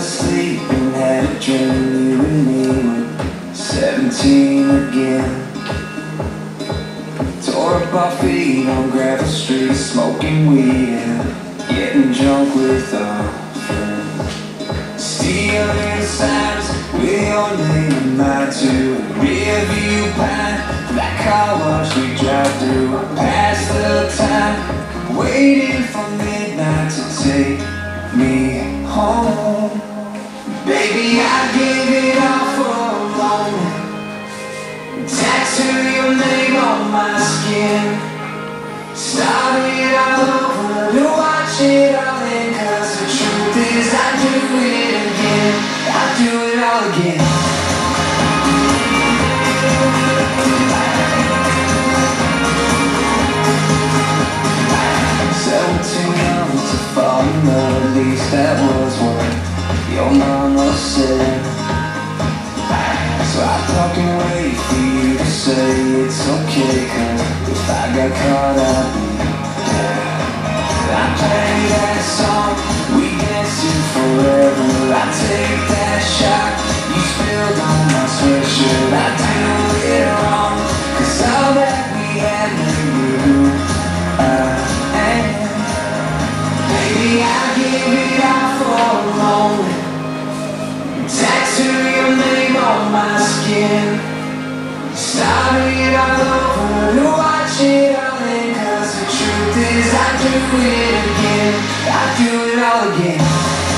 asleep and had a dream you and me were 17 again. Tore up our feet on gravel streets, smoking weed and getting drunk with our friends. Stealing signs with your name and mine to a rear view pine. That car wash we drive through, I past the time, waiting for midnight to take me home. Baby, I gave it all for a moment. Tattoo your name on my skin. Started all over to watch it all in. Cause the truth is, I do it again. I do it all again. Seventeen hours to fall in love, at least that was what your said. So I talk and wait for you to say it's okay, cause if I got caught up I play that song, skin. Started all over to watch it all in. Cause the truth is, I do it again. I do it all again.